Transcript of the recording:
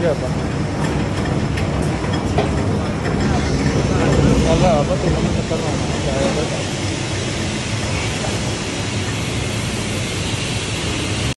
الإجابة. لا بطل ما تكرمنا